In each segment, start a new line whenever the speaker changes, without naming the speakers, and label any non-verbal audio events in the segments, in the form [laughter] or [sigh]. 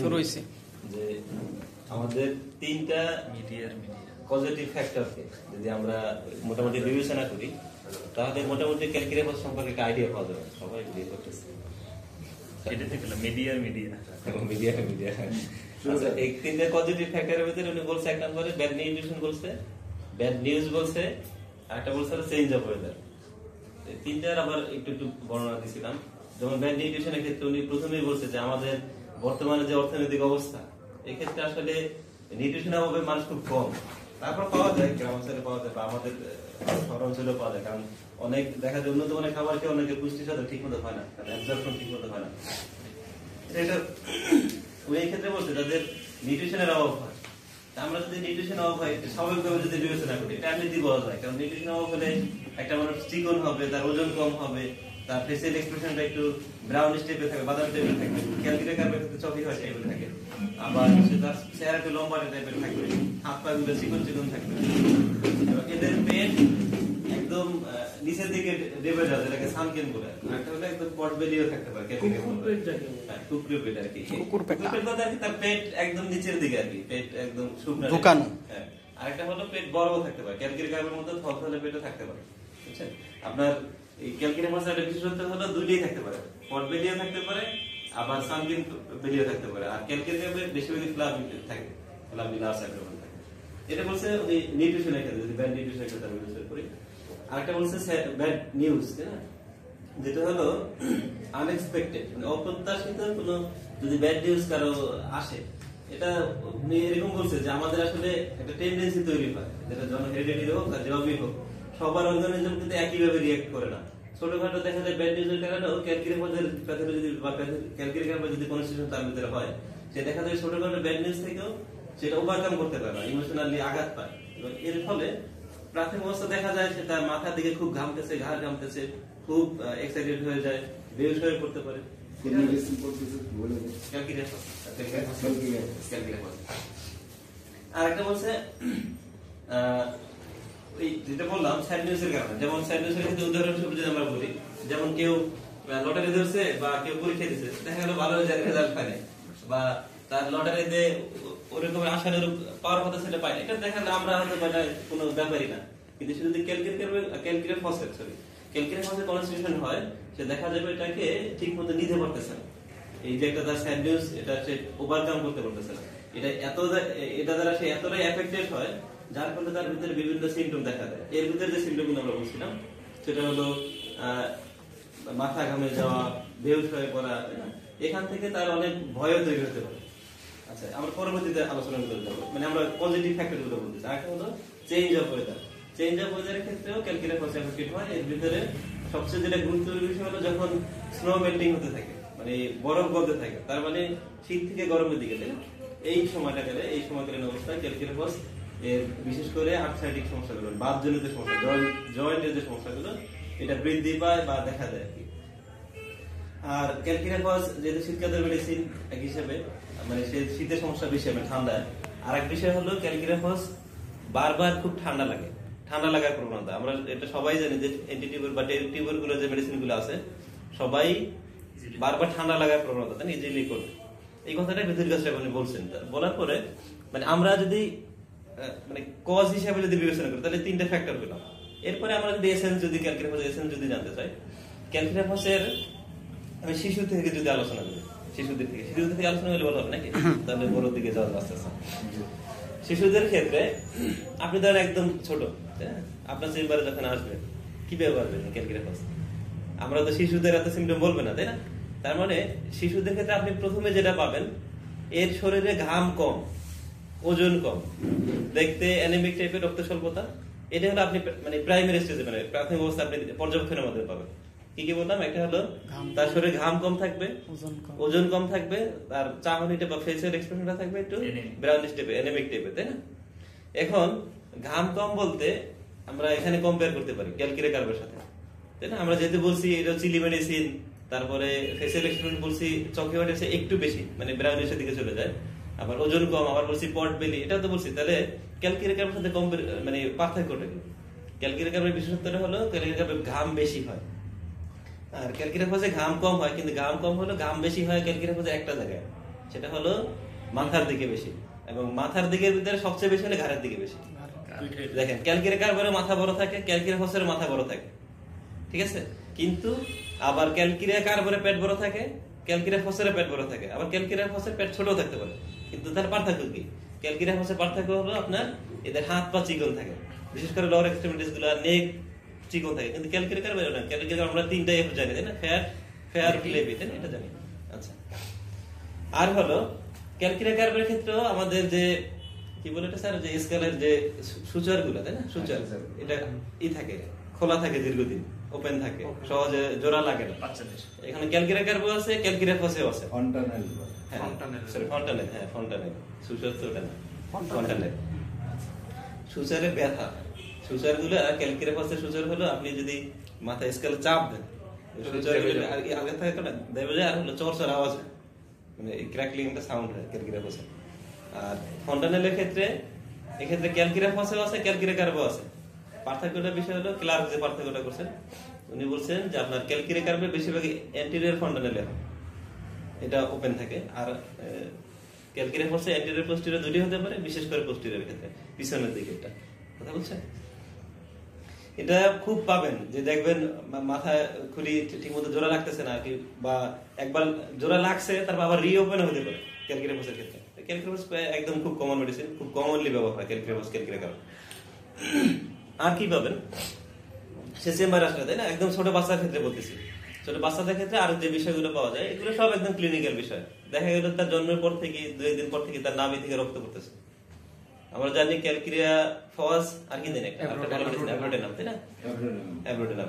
শুরু
যে আমাদের তিনটা
মিডিয়ার
পজিটিভ ফ্যাক্টরকে যদি আমরা মোটামুটি বিবেচনা করি তাহলে মোটামুটি ক্যালকুলেবল সম্পর্কে একটা আইডিয়া পাওয়া যাবে। সবাই বিয়ে করতেছে।
এটা মিডিয়া
মিডিয়া মিডিয়া আচ্ছা এই তিনটা পজিটিভ ফ্যাক্টরের ভিতরে উনি বলছে এক নম্বরে ব্যাড নিউট্রিশন বলছে ব্যাড নিউজ বলছে একটা বলছে চেঞ্জ অফ ওয়েদার তিনটার আবার একটু একটু বর্ণনা দিছিলাম যেমন ব্যাড নিউট্রিশনের ক্ষেত্রে উনি প্রথমেই বলছে যে আমাদের বর্তমানে যে অর্থনৈতিক অবস্থা, এক্ষেত্রে আসলে নিউট্রিশনের অভাবে মানুষ খুব কম। তারপর পাওয়া যায়, গ্রাম অঞ্চলে পাওয়া যায় বা আমাদের শহর অঞ্চলে পাওয়া যায়। কারণ অনেক, দেখা যায় উন্নত মানের খাবার খেয়ে অনেকে পুষ্টি সাথে ঠিক মতো হয় না অ্যাবজর্পশন ঠিক মতো হয় না। এটা এই ক্ষেত্রে বলছে, যাদের নিউট্রিশনের অভাব হয় আমরা যদি নিউট্রিশন অভাব হয় স্বাভাবিকভাবে যদি বিবেচনা করি, এটা এমনিতেই বলা যায়। কারণ নিউট্রিশন অভাব হলে একটা মানুষ চিকন হবে, তার ওজন কম হবে তার ফেসিয়াল এক্সপ্রেশনটা একটু ব্রাউন টাইপের থাকে বাদাম টাইপের থাকে। ক্যালকুলেট কার্বের ক্ষেত্রে চকি হয় টাইপের থাকে। আবার তার চেহারা একটু লম্বা টাইপের থাকবে। হাত পা গুলো চিকন চিকন থাকবে। এদের পেট একদম নিচের দিকে ডেবে যাবে যেটাকে সানকেন বলে। আর একটা হলো একদম পট বেরিয়েও থাকতে পারে ক্যালকুলেট হ্যাঁ, কুকুরের পেট আর কি।
কুকুর পেট।
পেট আর কি তার পেট একদম নিচের দিকে আর কি পেট একদম শুকনো
ঢুকানো।
হ্যাঁ আরেকটা হলো পেট বড়ও থাকতে পারে। ক্যালকিরি কার্বের মধ্যে থলথলে পেটও থাকতে পারে। বুঝছেন? আপনার এই ক্যালকিরি মাছের একটা বিশেষত্ব হলো দুইটাই থাকতে পারে। পট বেরিয়ে থাকতে পারে, আবার সানকিন বেরিয়ে থাকতে পারে। আর ক্যালকিরি কার্বে বেশিরভাগই ফ্লাভি থাকে ফ্লাভি লার্জ একটা থাকে। এটা বলছে উনি নিউট্রিশনের ক্ষেত্রে, যদি ব্যাড নিউট্রিশনের ক্ষেত্রে আমি বিচার করি। আরেকটা বলছে ব্যাড নিউজ তাই না? যেটা হলো [clears throat] আনএক্সপেক্টেড মানে অপ্রত্যাশিত কোনো যদি ব্যাড নিউজ কারও আসে, এটা এরকম বলছে যে আমাদের আসলে একটা টেন্ডেন্সি তৈরি হয়। যেটা জন হেরিডিটি হোক আর জবই হোক। সবার অর্গানিজম কিন্তু একইভাবে রিয়েক্ট করে না। ছোটখাটো দেখা যায় ব্যাড নিউজের কারণেও ক্যালকিরি মধ্যের প্যাথোলজি বা ক্যালকিরি কার্বে যদি কোনো সিস্টেম তার ভিতরে হয় সে দেখা যায় ছোটখাটো ব্যাড নিউজ থেকেও সেটা ওভারকাম করতে পারে না ইমোশনালি আঘাত পায়। এবং এর ফলে প্রাথমিক অবস্থা দেখা যায় সে তার মাথার দিকে খুব ঘামতেছে ঘাড় ঘামতেছে খুব এক্সাইটেড হয়ে যায় বেহুশ হয়ে পড়তে পারে। আর একটা বলছে যেটা বললাম স্যাড নিউজের কারণে। যেমন স্যাড নিউজের ক্ষেত্রে উদাহরণস্বরূপ যদি আমরা বলি, যেমন কেউ লটারি ধরছে বা কেউ পরীক্ষা দিচ্ছে দেখা গেল ভালো রেজাল্ট পায় বা তার লটারিতে ওরকম আশানুরূপ পাওয়ার কথা সেটা পায় এটা দেখা গেলে আমরা হয়তো পাই না কোনো ব্যাপারই না। কিন্তু সে যদি ক্যালকুলেট ক্যালকুলেট ফসেট সরি ক্যালকুলেট ফসেট কনস্টিটিউশন হয়, সে দেখা যাবে এটাকে ঠিক মতো নিতে পারতেছে না। এই যে একটা তার স্যাড এটা সে ওভারকাম করতে পারতেছে না। এটা এত এটা দ্বারা সে এতটাই এফেক্টেড হয় যার ফলে তার ভিতরে বিভিন্ন সিমটম দেখা দেয়। এর ভিতরে যে সিমটম আমরা বলছিলাম, সেটা হলো মাথা ঘামে যাওয়া বেহুশ হয়ে পড়া এখান থেকে তার অনেক ভয় তৈরি হতে পারে। আচ্ছা আমরা পরবর্তীতে আলোচনা করতে যাব। মানে আমরা পজিটিভ ফ্যাক্টরগুলো বলতেছি আরেকটা হলো change of weather change of ওয়েদারের ক্ষেত্রেও ক্যালকুলেট হচ্ছে হয়। এর ভিতরে সবচেয়ে যেটা গুরুত্বপূর্ণ বিষয় হলো যখন স্নো মেল্টিং হতে থাকে মানে বরফ গলতে থাকে, তার মানে শীত থেকে গরমের দিকে, তাই? এই সময়টা গেলে, এই সময়কালীন অবস্থায় ক্যালকুলেট এর বিশেষ করে আর্থসাইটিক সমস্যাগুলো বাদজনিত সমস্যা জয়েন্টের যে সমস্যাগুলো, এটা বৃদ্ধি পায় বা দেখা দেয় আর ক্যালকিরাফস যেহেতু শীতকালের মেডিসিন এক হিসেবে মানে সে শীতের সমস্যা বেশি হবে, ঠান্ডায়। আর এক বিষয় হলো ক্যালকিরাফস বারবার খুব ঠান্ডা লাগে, ঠান্ডা লাগার প্রবণতা। আমরা এটা সবাই জানি যে অ্যান্টিটিউবার বা টিউবারগুলো যে মেডিসিনগুলো আছে, সবাই বারবার ঠান্ডা লাগার প্রবণতা, তাই ইজিলি করবে এই কথাটা বিদ্যুৎ কাছে বলছেন। বলার পরে মানে আমরা যদি মানে কজ হিসাবে যদি বিবেচনা করি তাহলে তিনটা ফ্যাক্টর পেলাম। এরপরে আমরা যদি এসেন্স যদি ক্যালকিরাফস এসেন্স যদি জানতে চাই ক্যালকিরাফসের আমি শিশু থেকে যদি আলোচনা করি শিশুদের থেকে। শিশুদের থেকে আলোচনা করলে ভালো হবে নাকি? [coughs] তাহলে বড় দিকে যাওয়ার আস্তে আস্তে শিশুদের ক্ষেত্রে আপনি ধরেন একদম ছোট আপনার চেম্বারে যখন আসবেন কি ব্যবহার করবেন ক্যালকুলেটার আমরা তো শিশুদের এত সিমটম বলবে না তাই না? তার মানে শিশুদের ক্ষেত্রে আপনি প্রথমে যেটা পাবেন এর শরীরে ঘাম কম। ওজন কম। দেখতে অ্যানিমিক টাইপের রক্ত স্বল্পতা। এটা হলো আপনি মানে প্রাইমারি স্টেজে মানে প্রাথমিক অবস্থা আপনি পর্যবেক্ষণের মধ্যে পাবেন। কি কি বললাম? একটা হলো তার শরীরে ঘাম কম থাকবে
ওজন কম।
থাকবে আর চাহনিটা বা ফেসিয়াল এক্সপ্রেশনটা থাকবে একটু. ব্রাউনিশ টাইপের এনিমিক টাইপের তাই না? এখন ঘাম কম বলতে আমরা এখানে কম্পেয়ার করতে পারি ক্যালকিরে কার্বের সাথে তাই না? আমরা যেহেতু বলছি এটা চিলি মেডিসিন তারপরে ফেসিয়াল এক্সপ্রেশন বলছি চকি একটু বেশি মানে ব্রাউনিশের দিকে চলে যায়। আবার ওজন কম, আবার বলছি পট বেলি এটা তো বলছি। তাহলে ক্যালকিরে কার্বের সাথে কম মানে পার্থক্যটা কি? ক্যালকিরে বিশেষত্বটা হলো ক্যালকিরে ঘাম বেশি হয়। আর ক্যালকিরাফাসে ঘাম কম হয়, কিন্তু ঘাম কম হলো ঘাম বেশি হয় ক্যালকিরাফাসে একটা জায়গায়। সেটা হলো মাথার দিকে বেশি। এবং মাথার দিকের ভিতরে সবচেয়ে বেশি হলে ঘাড়ের দিকে বেশি। দেখেন ক্যালকিরে কার্বনের মাথা বড় থাকে ক্যালকিরে ফসের মাথা বড় থাকে। ঠিক আছে? কিন্তু আবার ক্যালকিরিয়া কার্বনের পেট বড় থাকে ক্যালকিরিয়া ফসের পেট বড় থাকে। আবার ক্যালকিরিয়া ফসের পেট ছোট থাকতে পারে। কিন্তু তার পার্থক্য কি? ক্যালকিরিয়া ফসের পার্থক্য হলো আপনার এদের হাত পা চিকন থাকে। বিশেষ করে লোয়ার এক্সট্রিমিটিসগুলো নেক চিকন থাকে। কিন্তু ক্যালকিরিয়া কার্বন না। ক্যালকিরিয়া আমরা তিনটাই জানি তাই না? ফেয়ার ফেয়ার লেবি তাই না? এটা জানি। আচ্ছা। আর হলো ক্যালকিরিয়া কার্বের ক্ষেত্রেও আমাদের যে কি বলে এটা স্যার? যে স্কেলের যে সূচরগুলো তাই না? সূচর
হ্যাঁ,
এটা ই থাকে খোলা থাকে দীর্ঘদিন ওপেন থাকে। সহজে জোড়া লাগে না।
বাচ্চাদের
এখানে ক্যালকিরিয়া কার্বও আছে ক্যালকিরিয়া ফসেও আছে।
ফন্টানেল
হ্যাঁ,
Fontanel।
sorry, হ্যাঁ। সূচর তো ওটা না। fontanel। সূচরে ব্যথা সূচরগুলো আর ক্যালকিরিয়া ফসের হলো আপনি যদি মাথায় স্কেলে চাপ দেন আগে থাকে না দেবে যে আর হলো চরচর আওয়াজ হয় মানে ক্র্যাকলিং একটা সাউন্ড হয় ক্যালকিরিয়া ফসে আর ফন্টানেলের ক্ষেত্রে এক্ষেত্রে ক্যালকিরিয়া ফসেও আছে ক্যালকিরিয়া কার্বও আছে পার্থক্যটা বিষয় হলো ক্লার্ক যে পার্থক্যটা করছেন উনি বলছেন যে আপনার ক্যালকিরিয়া কার্বে বেশিরভাগই অ্যান্টিরিয়ার ফন্টানেলে হয় এটা ওপেন থাকে। আর ক্যালকিরিয়া ফোর্সে অ্যান্টিরিয়র পোস্টিরিয়র দুটি হতে পারে, বিশেষ করে পোস্টিরিয়র ক্ষেত্রে, পিছনের দিকে এটা কথা বলছেন এটা খুব পাবেন, যে দেখবেন মাথা খুলি ঠিক মতো জোড়া লাগতেছে না, কি বা একবার জোড়া লাগছে, তারপর আবার রিওপেন হতে পারে ক্যালকিরিয়া ফোর্সের ক্ষেত্রে। ক্যালকিরিয়া ফোর্স একদম খুব কমন মেডিসিন খুব কমনলি ব্যবহার হয় ক্যালকিরিয়া কারণ। আর কি পাবেন? সে চেম্বার আসলে তাই না? একদম ছোট বাচ্চার ক্ষেত্রে বলতেছি। ছোট বাচ্চাদের ক্ষেত্রে আর যে বিষয়গুলো পাওয়া যায় এগুলো সব একদম ক্লিনিক্যাল বিষয়। দেখা গেল তার জন্মের পর থেকে দু একদিন পর থেকে তার নাভি থেকে রক্ত পড়তেছে। আমরা জানি ক্যালকিরিয়া ফস আর কি জানি একটা ভালো তাই না?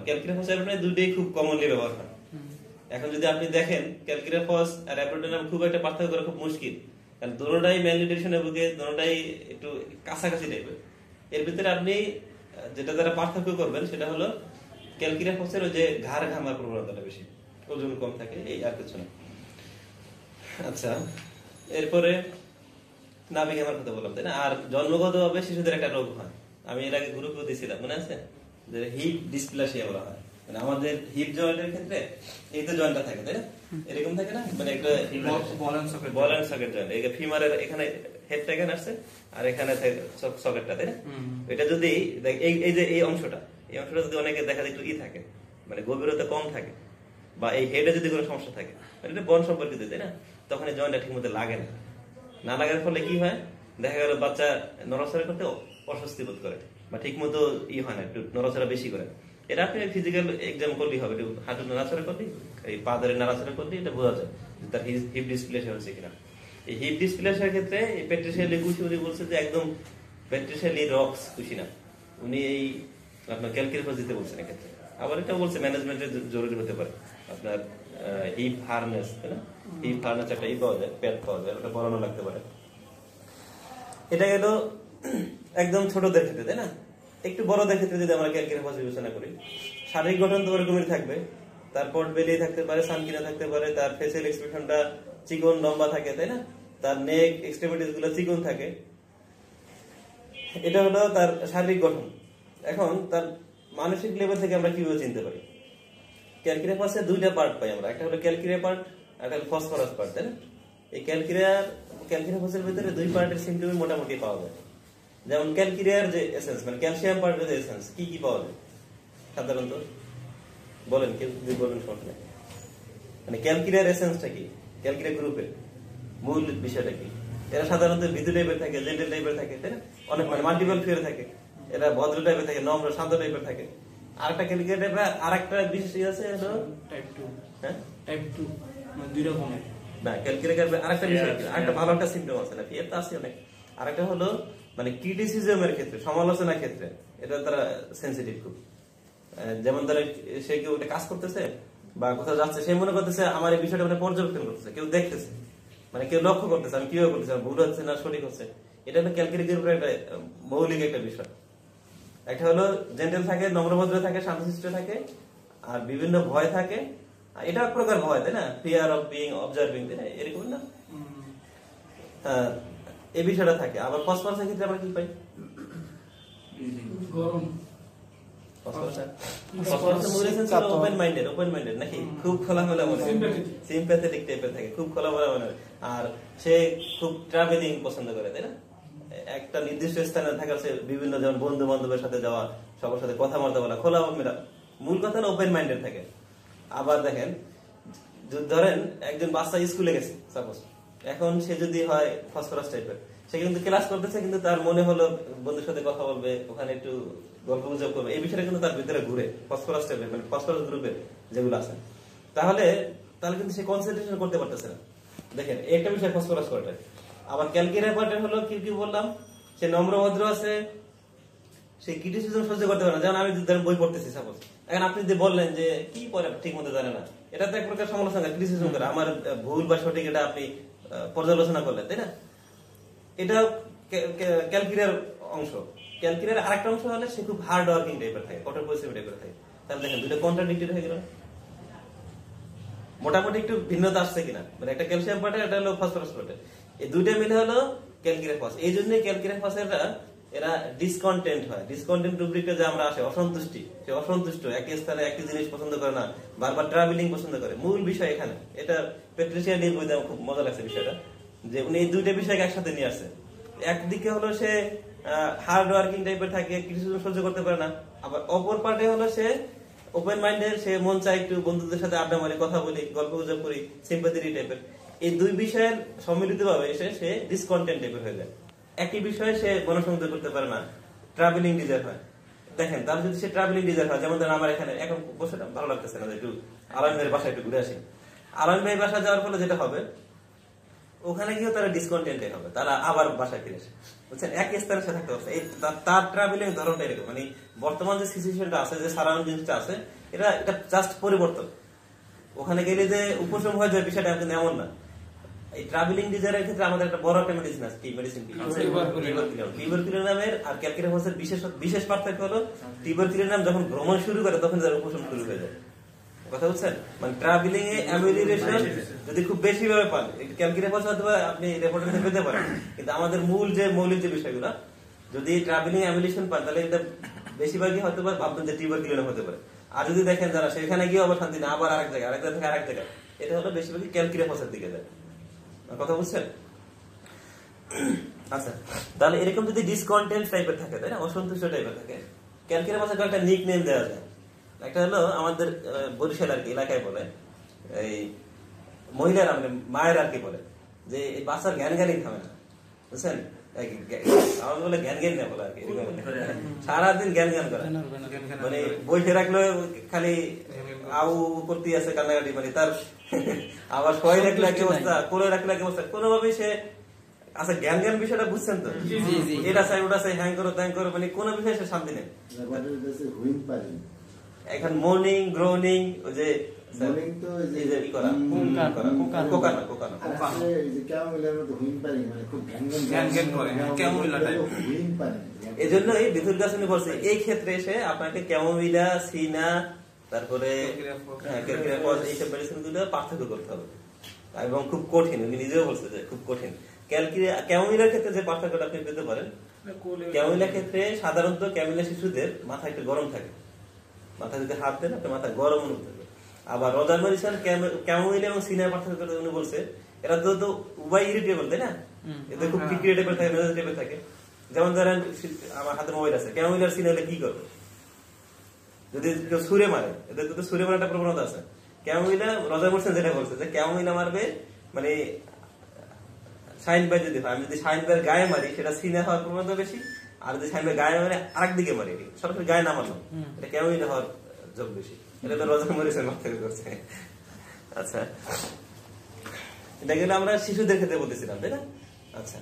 ক্যালকিরিয়া ফস দুটোই খুব কমনলি ব্যবহার হয়। এখন যদি আপনি দেখেন ক্যালকিরিয়া ফস আর অ্যাব্রোটেনাম খুব একটা পার্থক্য করা খুব মুশকিল। কারণ দুটোটাই ম্যালনিউট্রিশনের বুকে দুটোটাই একটু কাছাকাছি টাইপের এর ভিতরে আপনি যেটা দ্বারা পার্থক্য করবেন সেটা হলো ফসের ওই যে ঘাড় ঘামার প্রবণতাটা বেশি ওজন কম থাকে এই আর কিছু না। আচ্ছা এরপরে নাবিক আমার কথা বললাম তাই না? আর জন্মগত ভাবে শিশুদের একটা রোগ হয়। আমি এর আগে গ্রুপে দিয়েছিলাম মনে আছে? যে হিপ ডিসপ্লাসিয়া বলা হয়। মানে আমাদের হিপ জয়েন্টের ক্ষেত্রে এই তো জয়েন্টটা থাকে তাই না? এরকম থাকে না? মানে একটা বল এন্ড সকেট জয়েন্ট এই ফিমারের এখানে হেডটা এখানে আসছে আর এখানে সকেটটা তাই না? এটা যদি এই যে এই অংশটা এই অংশটা যদি অনেকে দেখা যায় একটু ই থাকে মানে গভীরতা কম থাকে, বা এই হেডে যদি কোনো সমস্যা থাকে মানে এটা বন সম্পর্কিত, তাই না? তখন এই জয়েন্টটা ঠিক মতো লাগে না। না লাগার ফলে কি হয়? দেখা গেল বাচ্চা নড়াচড়া করতে অস্বস্তি বোধ করে, বা ঠিক মতো ই হয় না, একটু নড়াচড়া বেশি করে। এটা আপনি ফিজিক্যাল এক্সাম করলেই হবে, একটু হাঁটু নাড়াচড়া করলেই, এই পা ধরে নাড়াচড়া করলেই এটা বোঝা যায় তার হিপ ডিসপ্লেশন হচ্ছে কিনা। এই হিপ ডিসপ্লেশনের ক্ষেত্রে এই পেট্রিশিয়ালি কুশি উনি বলছে যে একদম পেট্রিশিয়ালি রক্স কুশি না। উনি এই আপনার ক্যালকুলেটর দিতে বলছেন এক্ষেত্রে। আবার এটা বলছে ম্যানেজমেন্টের জরুরি হতে পারে। আপনার হিপ হারনেস তাই না? হিপ হারনেস একটা ই পাওয়া যায় প্যাড পাওয়া যায় ওটা পরানো লাগতে পারে। এটা গেল একদম ছোটদের ক্ষেত্রে তাই না? একটু বড়দের ক্ষেত্রে যদি আমরা ক্যালকুলেটর বিবেচনা করি শারীরিক গঠন তো ওরকমই থাকবে। তার পট বেলিয়ে থাকতে পারে সানকিনা থাকতে পারে তার ফেসিয়াল এক্সপ্রেশনটা চিকন লম্বা থাকে তাই না? তার নেক এক্সট্রিমিটিসগুলো চিকন থাকে। এটা হলো তার শারীরিক গঠন। এখন তার মানসিক লেভেল থেকে আমরা কীভাবে চিনতে পারি? ক্যালকিরিয়া পাসে দুইটা পার্ট পাই আমরা। একটা হলো ক্যালকিরিয়া পার্ট একটা হলো ফসফরাস পার্ট তাই না? এই ক্যালকিরিয়া ক্যালকিরিয়া পাসের ভিতরে দুই পার্টের সিমটমই মোটামুটি পাওয়া যায়। যেমন ক্যালকিরিয়ার যে এসেন্স মানে ক্যালসিয়াম পার্টের যে এসেন্স কি কি পাওয়া যায়? সাধারণত, বলেন কেউ, যদি বলেন সমস্যা মানে ক্যালকিরিয়ার এসেন্সটা কি? ক্যালকিরিয়া গ্রুপের মূল বিষয়টা কি? এরা সাধারণত বিধু টাইপের থাকে জেন্টেল টাইপের থাকে, তাই না? অনেক মানে মাল্টিপল ফিয়ার থাকে। এরা ভদ্র টাইপের থাকে নম্র শান্ত টাইপের থাকে। আর একটা ক্যালকিরিয়া টাইপের আর একটা বিশেষ ই আছে হলো
টাইপ টু
হ্যাঁ?
টাইপ টু মানে দুই রকমের।
না আরেকটা বিষয় আরেকটা ভালো একটা সিমটম আছে না ফিয়ার আছে অনেক। আরেকটা হলো মানে ক্রিটিসিজমের ক্ষেত্রে সমালোচনার ক্ষেত্রে এটা তারা সেন্সিটিভ খুব। যেমন ধরে সে কেউ একটা কাজ করতেছে বা কোথাও যাচ্ছে সে মনে করতেছে আমার এই বিষয়টা মানে পর্যবেক্ষণ করতেছে কেউ দেখতেছে। মানে কেউ লক্ষ্য করতেছে আমি কীভাবে করতেছি ভুল হচ্ছে না সঠিক হচ্ছে। এটা হলো ক্যালকিরিয়ার উপরে একটা মৌলিক একটা বিষয়। একটা হলো জেন্টেল থাকে নম্রভদ্র থাকে শান্তশিষ্ট থাকে আর বিভিন্ন ভয় থাকে। আর এটা এক প্রকার ভয় তাই না? ফিয়ার অফ বিং অবজার্ভিং তাই না? এরকম না? হ্যাঁ, এই বিষয়টা থাকে। আবার ফসফরাসের ক্ষেত্রে আমরা কি পাই?
গরম।
মূল মনে সিম্প্যাথেটিক টাইপের থাকে খুব মনে হয়। আর সে খুব ট্রাভেলিং পছন্দ করে তাই না? একটা নির্দিষ্ট স্থানে থাকা বিভিন্ন যেমন বন্ধু বান্ধবের সাথে যাওয়া, সবার সাথে কথা বলতে বলা, খোলা মেলা। মূল কথা হলো ওপেন মাইন্ডেড থাকে। আবার দেখেন ধরেন একজন বাচ্চা স্কুলে গেছে সাপোজ এখন সে যদি হয় ফসফরাস টাইপের সে কিন্তু ক্লাস করতেছে, কিন্তু তার মনে হলো বন্ধুর সাথে কথা বলবে, ওখানে একটু গল্প গুজব করবে, এই বিষয়টা কিন্তু তার ভিতরে ঘুরে ফসফরাস টাইপের মানে ফসফরাস গ্রুপের যেগুলো আছে। তাহলে তাহলে কিন্তু সে কনসেন্ট্রেশন করতে পারতেছে না। দেখেন, একটা বিষয় ফসফরাস করাটা আবার ক্যালকিরা পার্টের হলো কি কি বললাম? সে নম্র ভদ্র আছে, সে ক্রিটিসিজম সহ্য করতে পারে না। যেমন আমি ধরেন বই পড়তেছি সাপোজ এখন আপনি যদি বললেন যে, কি পড়ে ঠিক মতো জানে না, এটা তো এক প্রকার সমালোচনা ক্রিটিসিজম করে। আমার ভুল বা সঠিক এটা আপনি পর্যালোচনা করলেন, তাই না? এটা ক্যালকিরিয়ার অংশ। ক্যালকিরিয়ার আরেকটা অংশ হলে সে খুব হার্ড ওয়ার্কিং টাইপের থাকে, কঠোর পরিশ্রমী টাইপের থাকে। তাহলে দেখেন দুটো কন্ট্রাডিক্টেড হয়ে গেল? মোটামুটি একটু ভিন্নতা আসছে কিনা? মানে একটা ক্যালসিয়াম পাটে একটা হলো ফসফরাস পাটে এই দুইটা মিলে হলো এই জন্য ক্যালকিরাফস এরা ডিসকন্টেন্ট হয়। ডিসকন্টেন্ট রুব্রিকে যে আমরা আসে, অসন্তুষ্টি। সে অসন্তুষ্ট, একই স্থানে একই জিনিস পছন্দ করে না, বারবার ট্রাভেলিং পছন্দ করে। মূল বিষয় এখানে। এটা বইতে খুব মজা লাগছে বিষয়টা। যে উনি এই দুইটা বিষয়কে একসাথে নিয়ে আসছে একদিকে হলো সে হার্ড ওয়ার্কিং টাইপের থাকে কিছু সহ্য করতে পারে না। আবার অপর পার্টে হলো সে ওপেন মাইন্ডের সে মন চায় একটু বন্ধুদের সাথে আড্ডা মারি, কথা বলি, গল্প গুজব করি সিম্পাথি টাইপের এই দুই বিষয়ের সম্মিলিত ভাবে এসে সে ডিসকন্টেন্ট হয়ে যায়। একই বিষয়ে সে গণসংযোগ করতে পারে না ট্রাভেলিং ডিজার হয়। দেখেন, তার যদি সে ট্রাভেলিং ডিজার হয়, যেমন ধরেন আমার এখানে, এখন বসে ভালো লাগতেছে না একটু আলম ভাইয়ের বাসায় একটু ঘুরে আসি। আলম ভাইয়ের বাসা যাওয়ার ফলে যেটা হবে, ওখানে গিয়েও তারা ডিসকন্টেন্টেড হবে, তারা আবার বাসায় ফিরে আসে। বুঝছেন? এক স্থানে সে থাকতে পারছে। তার- তার ট্রাভেলিং ধরনটা এরকম। মানে বর্তমান যে সিচুয়েশনটা আছে, যে সারাউন্ডিংসটা আছে, এটা এটা জাস্ট পরিবর্তন। ওখানে গেলে যে উপশম হয়ে যায় বিষয়টা কিন্তু এমন না। এই ট্রাভেলিং ডিজাইনের ক্ষেত্রে আমাদের একটা বড় একটা মেডিসিন আছে মেডিসিন আর বিশেষ বিশেষ পার্থক্য হলো যখন ভ্রমণ শুরু করে তখন যার উপশম শুরু হয়ে যায়। কথা বুঝছেন মানে ট্রাভেলিং এ অ্যামিলিরেশন যদি খুব বেশি ভাবে পান ক্যালকিরাফস হয়তো বা আপনি পেতে পারেন। কিন্তু আমাদের মূল যে মৌলিক যে বিষয়গুলো যদি ট্রাভেলিং অ্যামিলিশন পান তাহলে এটা বেশিরভাগই বা ভাববেন যে টিউবারকুলিন হতে পারে। আর যদি দেখেন যারা সেখানে গিয়ে আবার শান্তি না আবার আরেক জায়গায় আরেক জায়গা থেকে আরেক জায়গায় এটা হলো বেশিরভাগই ক্যালকিরাফসের দিকে যায়। কথা বুঝছেন [clears throat] আচ্ছা তাহলে এরকম যদি ডিসকন্টেন্ট টাইপের থাকে তাই না? অসন্তুষ্ট টাইপের থাকে ক্যালকিরা মাসে একটা নিক নেম দেওয়া যায়। একটা হলো আমাদের বরিশাল আর কি এলাকায় বলে এই মহিলারা মানে মায়ের আর কি বলে যে এই বাচ্চার জ্ঞান জ্ঞানই থামে না। বুঝছেন? আমার বলে জ্ঞান জ্ঞান না বলে আর কি। সারাদিন জ্ঞান জ্ঞান করে। মানে বসে রাখলে খালি আউ করতে আছে কান্নাকাটি মানে তার আবার সবাই রাখলে অবস্থা করে রাখলে অবস্থা। কোনোভাবেই সে আচ্ছা জ্ঞান জ্ঞান বিষয়টা বুঝছেন তো? এটা চাই ওটা চাই হ্যাং করো ত্যাং করো মানে কোনো বিষয়ে সে শান্তি নেই। এখন মর্নিং গ্রোনিং ওই যে এই
মানে
হ্যাঁ,
বলছে এই ক্ষেত্রে এসে আপনাকে ক্যামোমিলা সিনা তারপরে হ্যাঁ, এইসব মেডিসিন পার্থক্য করতে হবে। এবং খুব কঠিন উনি নিজেও বলছে যে খুব কঠিন। ক্যামোমিলার ক্ষেত্রে যে পার্থক্যটা আপনি পেতে পারেন ক্যামিলার ক্ষেত্রে। সাধারণত ক্যামিলা শিশুদের মাথা একটু গরম থাকে। মাথা যদি হাত দেন আপনার মাথা গরম অনুভব থাকবে আবার রজার মরিসন ক্যামোমিল এবং সিনিয়র পার্থক্য উনি বলছে এরা তো তো উভয় ইরিটেবল তাই না? এদের খুব ক্রিকেটেবল থাকে মেজাজেবল থাকে। যেমন ধরেন আমার হাতে মোবাইল আছে। ক্যামোমিল আর সিনিয়র কি করবে? যদি কেউ সুরে মারে এদের তো সুরে মারার একটা প্রবণতা আছে। ক্যামোমিলা রজার মরিসন যেটা বলছে যে ক্যামোমিলা মারবে মানে শাইন বাই যদি আমি যদি শাইন বাইয়ের গায়ে মারি সেটা সিনে হওয়ার প্রবণতা বেশি আর যদি শাইন বাই গায়ে মারি আরেক দিকে মারি সরাসরি গায়ে না মারলাম এটা কেমন হওয়ার যোগ বেশি। এটা তো রোজা মরিসের মাধ্যমে করছে আচ্ছা। এটা গেলে আমরা শিশুদের ক্ষেত্রে বলতেছিলাম তাই না? আচ্ছা।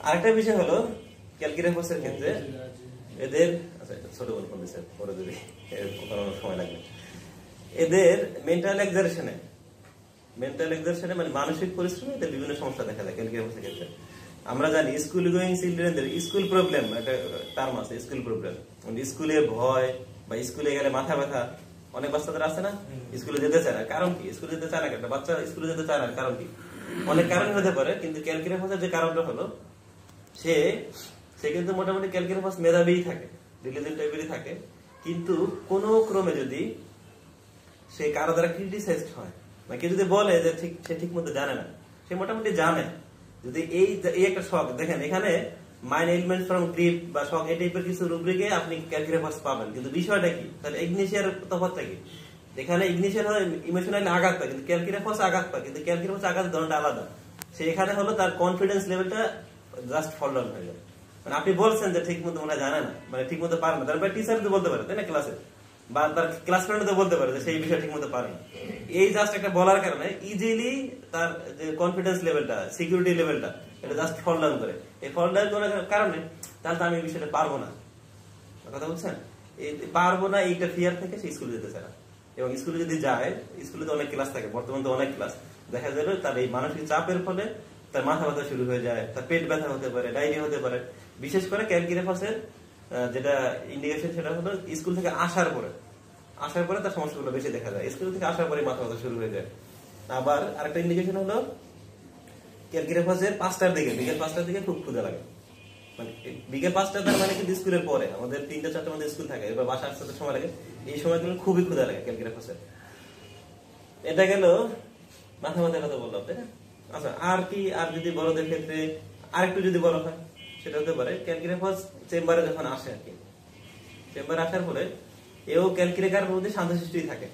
আরেকটা বিষয় হলো ক্যালকিরাফসের ক্ষেত্রে এদের এটা ছোট বল বলতেছে পরে যদি এর সময় লাগবে এদের মেন্টাল এক্সারেশনে মেন্টাল এক্সারশনে মানে মানসিক পরিশ্রমে এদের বিভিন্ন সমস্যা দেখা যায় ক্যালকিরাফসের ক্ষেত্রে আমরা জানি স্কুল গোয়িং চিলড্রেনদের স্কুল প্রবলেম একটা টার্ম আছে স্কুল প্রবলেম স্কুলে ভয় বা স্কুলে গেলে মাথা ব্যথা অনেক বাচ্চাদের আছে না? স্কুলে যেতে চায় না। কারণ কি? স্কুলে যেতে চায় না একটা বাচ্চা স্কুলে যেতে চায় না কারণ কি? অনেক কারণ হতে পারে কিন্তু ক্যালকিরাফসের যে কারণটা হলো সে সে কিন্তু মোটামুটি ক্যালকিরাফাস মেধাবী থাকে। রিলিজন টাইপেরই থাকে, কিন্তু কোন ক্রমে যদি সে কারও দ্বারা ক্রিটিসাইজড হয় মানে কেউ যদি বলে যে ঠিক, সে ঠিক মতো জানে না, সে মোটামুটি জানে, যদি এই এই একটা শখ, দেখেন এখানে মাইন এলিমেন্ট ফ্রম গ্রিপ বা শখ, এই টাইপের কিছু রুব্রিকে আপনি ক্যালকুলেটার পাবেন, কিন্তু বিষয়টা কি? তাহলে ইগনিশিয়ার তফাৎটা কি? এখানে ইগনিশিয়ার হয় ইমোশনালি আঘাত পায়, কিন্তু ক্যালকুলেটার আঘাত পায়, কিন্তু ক্যালকুলেটার আঘাত ধরনটা আলাদা। সে এখানে হলো তার কনফিডেন্স লেভেলটা জাস্ট ফল ডাউন হয়ে যায়। মানে আপনি বলছেন যে ঠিক মতো মনে জানে না মানে ঠিক মতো পারে না। তারপরে টিচার তো বলতে পারে, তাই না ক্লাসে বা তার ক্লাস ফ্রেন্ড তো বলতে পারে যে সেই বিষয় ঠিক মতো পারে না। এই জাস্ট একটা বলার কারণে ইজিলি তার যে কনফিডেন্স লেভেলটা সিকিউরিটি লেভেলটা এটা জাস্ট ফল ডাউন করে। এই ফল ডাউন করার কারণে তাহলে তো আমি এই বিষয়টা পারব না। কথা বলছেন পারব না, এইটা ফিয়ার থেকে সে স্কুলে যেতে চায় না। এবং স্কুলে যদি যায় স্কুলে তো অনেক ক্লাস থাকে, বর্তমানে তো অনেক ক্লাস দেখা যাবে তার এই মানসিক চাপের ফলে তার মাথা ব্যথা শুরু হয়ে যায়, তার পেট ব্যথা হতে পারে ডায়রিয়া হতে পারে। বিশেষ করে ক্যালকিরেফাসের যেটা ইন্ডিকেশন সেটা হলো স্কুল থেকে আসার পরে। আসার পরে তার সমস্যাগুলো বেশি দেখা যায়। স্কুল থেকে আসার পরে মাথা ব্যথা শুরু হয়ে যায়। আবার আরেকটা ইন্ডিকেশন হলো ক্যালকিরেফাসের পাঁচটার দিকে, বিকেল পাঁচটার দিকে খুব ক্ষুদা লাগে। মানে বিকেল পাঁচটা তার মানে কিন্তু স্কুলের পরে, আমাদের তিনটা, চারটার মধ্যে স্কুল থাকে, এবার বাসা আসতে সময় লাগে। এই সময়গুলো খুবই ক্ষুদা লাগে ক্যালকিরেফাসের এটা গেল মাথা মাথায় কথা বললাম, তাই না? আচ্ছা আর কি, আর যদি বড়দের ক্ষেত্রে আরেকটু যদি বড় হয়? সেটা হতে পারে ক্যালকিরেফাস চেম্বারে যখন আসে আর কি, চেম্বারে আসার পরে এও ক্যালকিরেকার মধ্যে শান্তশিষ্টি থাকে।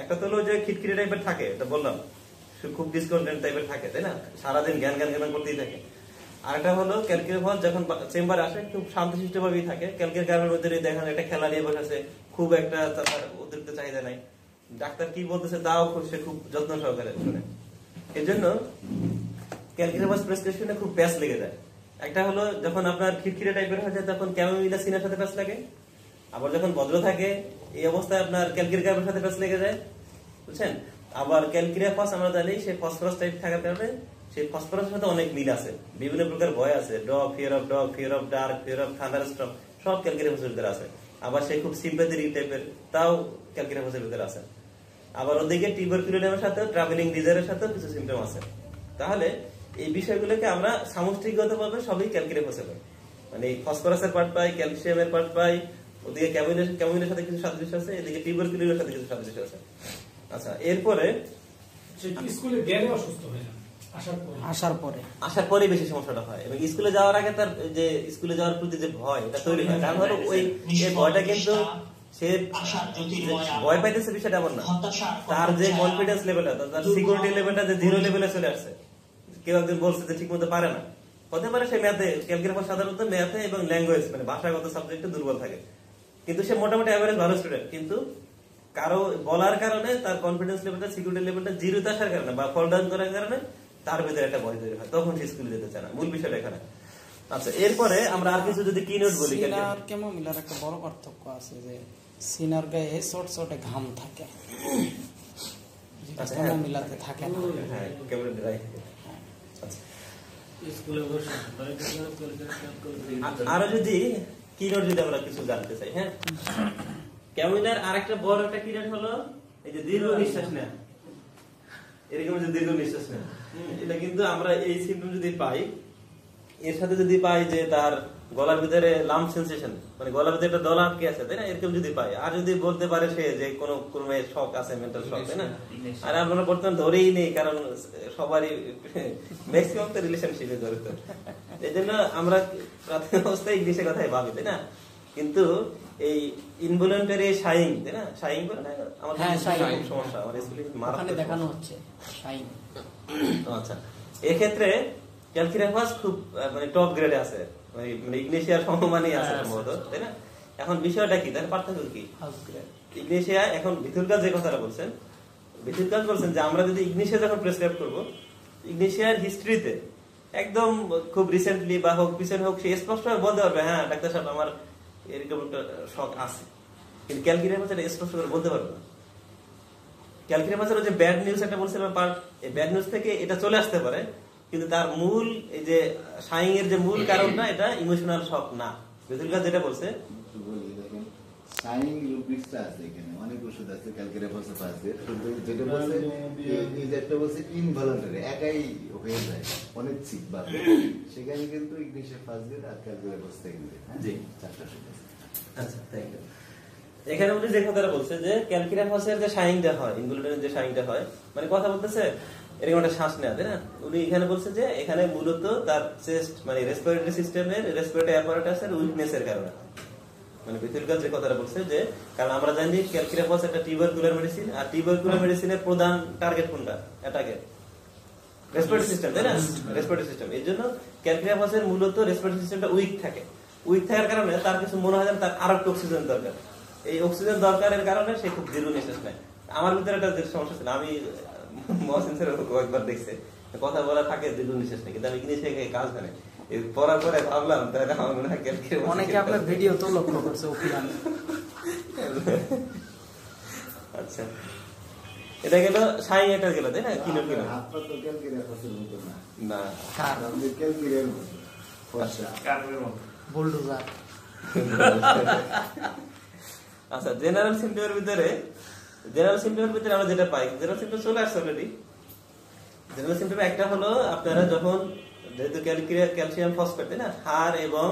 একটা তো হলো যে খিটখিটে টাইপের থাকে, এটা বললাম। খুব ডিসকাউন্টেন্ট টাইপের থাকে, তাই না? সারাদিন জ্ঞান জ্ঞান জ্ঞান করতেই থাকে। আরেকটা হলো ক্যালকিরেফাস যখন চেম্বার আসে, খুব শান্তশিষ্ট ভাবেই থাকে। ক্যালকিরেকারের মধ্যে দেখেন একটা খেলা নিয়ে বসেছে খুব একটা তার অতিরিক্ত চাহিদা নাই। ডাক্তার কি বলতেছে তাও সে খুব যত্ন সহকারে শুনে। এর জন্য ক্যালকিরেফাস প্রেসক্রিপশনে খুব ব্যাস লেগে যায়। একটা হলো যখন আপনার খিটখিটে টাইপের হয়ে যায়, তখন ক্যামোমিলা সিনের সাথে প্যাস লাগে। আবার যখন ভদ্র থাকে, এই অবস্থায় আপনার ক্যালকিরেকারের সাথে প্যাস লেগে যায়। বুঝছেন? আবার ক্যালকিরিয়াফাস আমরা জানি, সে ফসফরাস টাইপ থাকার কারণে সেই ফসফরাসের সাথে অনেক মিল আছে। বিভিন্ন প্রকার ভয় আছে। Dog fear of dog fear of dark fear of thunderstorm সব ক্যালকিরিয়াফাসের ভিতরে আছে। আবার সে খুব সিম্পাথেটিক টাইপের তাও ক্যালকিরিয়াফাসের ভিতরে আছে। আবার ওদিকে টিউবারকুলিনামের সাথে ট্রাভেলিং ডিজারের সাথেও কিছু সিমটম আছে। তাহলে এই বিষয়গুলোকে আমরা সামষ্টিকগতভাবে সবই ক্যালকিরিয়াফাসে পাই মানে ফসফরাসের পার্ট পাই ক্যালসিয়ামের পার্ট পাই ওদিকে ক্যামিনের ক্যামিনের সাথে কিছু সাদৃশ্য আছে এদিকে টিউবারকুলিনের সাথে কিছু সাদৃশ্য আছে। আচ্ছা এরপরে
সে স্কুলে গেলে অসুস্থ হয়ে আসার পরে।
আসার পরে।
বেশি সমস্যাটা হয়। এবং স্কুলে যাওয়ার আগে তার যে স্কুলে যাওয়ার প্রতি যে ভয় এটা তৈরি হয়। কারণ হলো ওই ভয়টা কিন্তু সে ভয় পাইতেছে বিষয়টা এমন না। তার যে কনফিডেন্স লেভেলটা তার সিকিউরিটি লেভেলটা যে জিরো লেভেলে চলে আসছে। কেউ একজন বলছে যে ঠিক মতো পারে না। হতে পারে সে ম্যাথে ক্যালকুলেশন সাধারণত ম্যাথে এবং ল্যাঙ্গুয়েজ মানে ভাষাগত সাবজেক্টে দুর্বল থাকে। কিন্তু সে মোটামুটি অ্যাভারেজ ভালো স্টুডেন্ট কিন্তু কারও বলার কারণে তার কনফিডেন্স লেভেলটা সিকিউরিটি লেভেলটা জিরোতে আসার কারণে বা ফল ডাউন করার কারণে তার ভিতরে একটা ভয় তৈরি হয়। তখন সে স্কুলে যেতে চায় না। মূল বিষয়টা এখানে। আচ্ছা এরপরে আমরা আর কিছু যদি কি নোট বলি
সিনার কেমোমিলার একটা বড় পার্থক্য আছে যে সিনার গায়ে ছোট ছোট ঘাম থাকে।
আচ্ছা, হ্যাঁ।
কেমোমিলাতে থাকে না।
হ্যাঁ কেমন ড্রাই আরও যদি কিরণ যদি আমরা কিছু জানতে চাই হ্যাঁ? ক্যামিনার আরেকটা বড় একটা কিরণ হলো এই যে দীর্ঘ নিঃশ্বাস নেয়। এরকম যে দীর্ঘ নিঃশ্বাস নেয়। এটা কিন্তু আমরা এই সিমটম যদি পাই, এর সাথে যদি পাই যে তার গলার ভিতরে লাম সেন্সেশন মানে গলার ভিতরে একটা দলা আটকে আছে তাই না? এরকম যদি পাই আর যদি বলতে পারে সে যে কোনো ক্রমে শখ আছে মেন্টাল শখ তাই না? আর আমরা বর্তমান ধরেই নেই কারণ সবারই ম্যাক্সিমাম তো রিলেশনশিপে জড়িত এই জন্য আমরা প্রাথমিক অবস্থায় ইংলিশের কথাই ভাবি তাই না? কিন্তু এই ইনভলেন্টারি শাইং তাই না? শাইং বলে না? আমার
হ্যাঁ,
সমস্যা আমার স্কুলে মারাত্মক
দেখানো হচ্ছে শাইন
আচ্ছা। এক্ষেত্রে ক্যালকিরাফাস খুব মানে টপ গ্রেডে আছে। মানে মানে ইগনেশিয়ার সমমানই আছে সম্ভবত তাই না? এখন বিষয়টা কি? তার পার্থক্য কি? ইগনেশিয়া এখন ভিতরকাজ যে কথাটা বলছেন ভিতরকাজ বলছেন যে আমরা যদি ইগনেশিয়া যখন প্রেসক্রাইব করব ইগনেশিয়ার হিস্ট্রিতে একদম খুব রিসেন্টলি বা হোক পিছনে হোক সে স্পষ্ট বলতে পারবে হ্যাঁ ডাক্তার সাহেব আমার এরকম একটা শখ আছে। কিন্তু ক্যালকিরিয়াফাস এটা স্পষ্ট করে বলতে পারবে না। ক্যালকিরিয়াফাসের যে ব্যাড নিউজ একটা বলছিলাম পার্ট এই ব্যাড নিউজ থেকে এটা চলে আসতে পারে কিন্তু তার মূল এই যে সাইং এর যে মূল কারণটা এটা ইমোশনাল শক না। বেদুলকা যেটা বলছে?
একটু বলি দেখেন সাইন রুব্রিক্সটা আছে এখানে অনেক ওষুধ আছে ক্যালকুলেটার আছে। যেটা বলছে এই- এই যে একটা বলছে ইনভলন্টারি একাই হয়ে যায় অনেক সিক বা সেখানে কিন্তু ইংলিশে ফার্স্ট আর হ্যাঁ?
জি।
চারটা ওষুধ আছে
আচ্ছা থ্যাংক ইউ এখানে উনি যে কথাটা বলছে যে ক্যালকিরাফাসের যে শাইনটা হয় ইনগুলেটের যে শাইনটা হয় মানে কথা বলতেছে এরকম একটা শ্বাস তাই না? উনি এখানে বলছে যে এখানে মূলত তার চেস্ট মানে রেসপিরেটরি সিস্টেমের রেসপিরেটরি অ্যাপারেটাসের উইকনেসের কারণে। মানে যে কথাটা বলছে যে, কারণ আমরা জানি একটা মেডিসিন আর মেডিসিনের প্রধান টার্গেট কোনটা? অ্যাটাকের রেসপিরেটরি সিস্টেম তাই না? রেসপিরেটরি সিস্টেম জন্য মূলত রেসপিরেটরি সিস্টেমটা উইক থাকে। উইক থাকার কারণে তার কিছু মনে হয় তার আরও অক্সিজেন দরকার। এই অক্সিজেন দরকারের কারণে সে খুব দীর্ঘ নিঃশ্বাস নেয়। আমার ভিতরে একটা সমস্যা ছিল। আমি মহসিন স্যার কয়েকবার দেখছে। কথা বলা থাকে দীর্ঘ নিঃশ্বাস নেই কিন্তু আমি কিনে সে কাজ এই পড়ার পরে ভাবলাম তাহলে আমার মনে হয়
অনেকে আপনার ভিডিও তো লক্ষ্য করছে ওপিয়ান
আচ্ছা। এটা গেল সাই এটা গেল তাই না? কিলো কিলো
না
না। আচ্ছা। জেনারেল সিমটমের ভিতরে জেনারেল সিমটমের ভিতরে আমরা যেটা পাই জেনারেল সিমটম চলে আসছে অলরেডি জেনারেল সিমটম একটা হলো আপনারা যখন যেহেতু ক্যালসিয়াম ফসফেট তাই না? হাড় এবং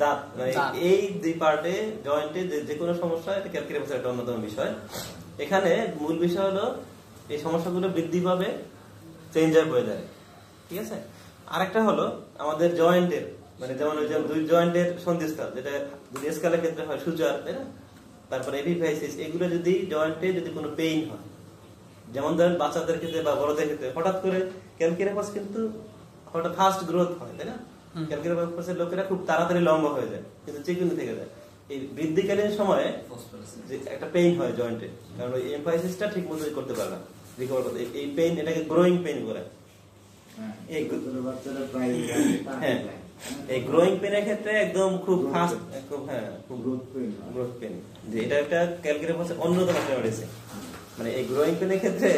দাঁত মানে এই দুই পার্টে জয়েন্টে যে কোনো সমস্যা এটা একটা অন্যতম বিষয়। এখানে মূল বিষয় হলো এই সমস্যাগুলো বৃদ্ধি পাবে চেঞ্জ আপ হয়ে যায় ঠিক আছে? আরেকটা হলো আমাদের জয়েন্টের মানে যেমন ওই দুই জয়েন্টের সন্ধিস্থল যেটা স্কালের ক্ষেত্রে হয় সুচার তাই না? তারপরে এপিফাইসিস এগুলো যদি জয়েন্টে যদি কোনো পেইন হয় যেমন ধরেন বাচ্চাদের ক্ষেত্রে বা বড়দের ক্ষেত্রে হঠাৎ করে ক্যালকিরাপাস কিন্তু হঠাৎ ফাস্ট গ্রোথ হয় তাই না। ক্যালকিরাপাসের লোকেরা খুব তাড়াতাড়ি লম্বা হয়ে যায় কিন্তু চিকুনি থেকে যায়। এই বৃদ্ধিকালীন সময়ে যে একটা পেইন হয় জয়েন্টে কারণ ওই এমফাইসিসটা ঠিক মতো করতে পারে না রিকভার করতে। এই- পেইন এটাকে গ্রোয়িং পেইন বলে।
হ্যাঁ।
এই হ্যাঁ। গ্রোয়িং পেনের ক্ষেত্রে একদম খুব ফাস্ট খুব হ্যাঁ খুব
গ্রোথ পেইন
গ্রোথ পেন যে এটা একটা ক্যালকুলেশন অন্যতম একটা মেডিসিন মানে এই গ্রোয়িং পেনের ক্ষেত্রে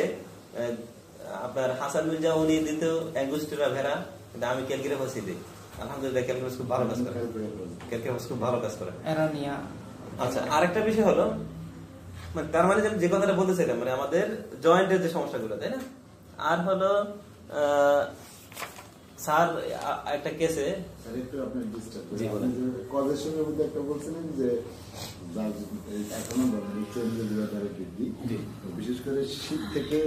আপনার হাসান মির্জা উনি দিত অ্যাঙ্গুস্টিরা ভেড়া কিন্তু আমি ক্যালকুলেশন দিই। আলহামদুলিল্লাহ ক্যালকুলেশন খুব ভালো কাজ করে। ক্যালকুলেশন খুব ভালো কাজ করে।
এরানিয়া
আচ্ছা আরেকটা বিষয় হলো মানে তার মানে যে কথাটা বলতে চাইলাম মানে আমাদের জয়েন্টের যে সমস্যাগুলো তাই না? আর হলো আহ, স্যার একটা কেসে
স্যার একটু আপনার ডিস্টার্ব
জি, বলেন।
কলের সঙ্গে মধ্যে একটা বলছিলেন যে এখনও বলেন ব্যাপারে বৃদ্ধি বিশেষ করে শীত থেকে.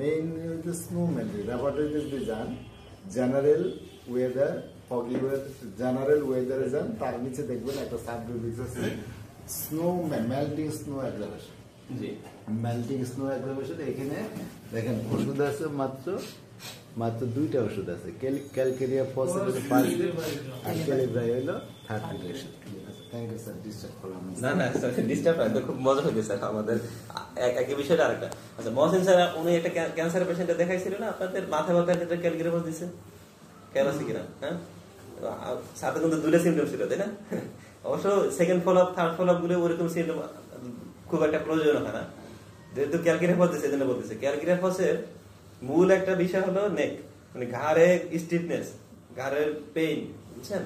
মেইন স্নো মেল্টিং যদি যান general weather foggy weather general ওয়েদারে যান তার নিচে দেখবেন একটা সাব আছে। স্নো মেল্টিং স্নো অ্যাগ্রাভেশন
জি।
মেল্টিং স্নো অ্যাগ্রাভেশন এখানে দেখেন ওষুধ আছে মাত্র মাত্র দুইটা ওষুধ আছে। ক্যালকেরিয়া ফসফেট আর ক্যালিব্রাই হলো third digression thank you sir disturb করলাম।
না না ডিস্টার্ব হয় খুব মজা হয়েছে স্যার আমাদের একই বিষয়টা আরেকটা। আচ্ছা মহসিন স্যার উনি একটা ক্যান্সার পেশেন্টে দেখাইছিল না? আপনাদের মাথা ব্যথার ক্ষেত্রে ক্যালকুলেশন দিছে। খেয়াল আছে কিনা? হ্যাঁ? সাথে কিন্তু দুটো সিমটম ছিল তাই না? অবশ্য second follow up third follow আপগুলো ওরকম সিমটম খুব একটা প্রয়োজন হয় না। যেহেতু এই জন্য বলতেছে। ক্যালকিরাফসের মূল একটা বিষয় হলো নেক মানে ঘাড়ে স্টিফনেস ঘাড়ের পেইন বুঝছেন?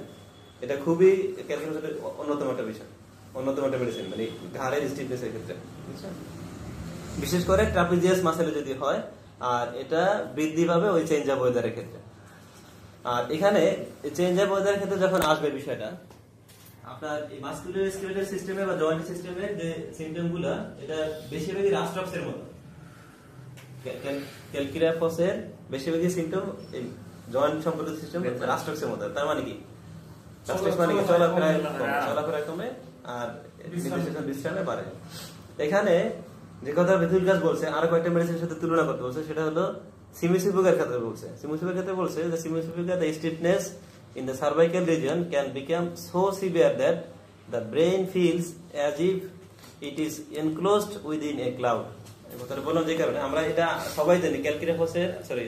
এটা খুবই ক্যালকুলেশনের অন্যতম একটা বিষয়, অন্যতম একটা মেডিসিন মানে ঘাড়ের স্টিফনেস এর ক্ষেত্রে বিশেষ করে ট্রাপিজিয়াস মাসেলে যদি হয়, আর এটা বৃদ্ধি পাবে ওই চেঞ্জ অফ ওয়েদারের ক্ষেত্রে। আর এখানে চেঞ্জ অফ ওয়েদারের ক্ষেত্রে যখন আসবে বিষয়টা, আপনার এই মাসকুলার স্কেলেটাল সিস্টেমে বা জয়েন্ট সিস্টেমের যে সিমটমগুলা, এটা বেশিরভাগই রাস্ট্রক্সের মতো। ক্যালকিরাফসের বেশিরভাগই সিমটম এই জয়েন্ট সম্পর্কিত সিস্টেম রাস্ট্রক্সের তার মানে কি? রাস্ট্রক্স মানে কি? চলাফেরা কমে, আর নির্দিষ্ট বিশ্রামে বাড়ে। এখানে যে কথা বিদ্যুৎ গাছ বলছে আরও কয়েকটা মেডিসিনের সাথে তুলনা করতে বলছে সেটা হলো সিমিসিফুগার ক্ষেত্রে বলছে। সিমিসিফুগার ক্ষেত্রে বলছে যে সিমিসিফুগার the stiffness in the cervical region can become so severe that the brain feels as if it is enclosed within a cloud কথাটা বললাম যে কারণে আমরা এটা সবাই জানি ক্যালকিরাফসের সরি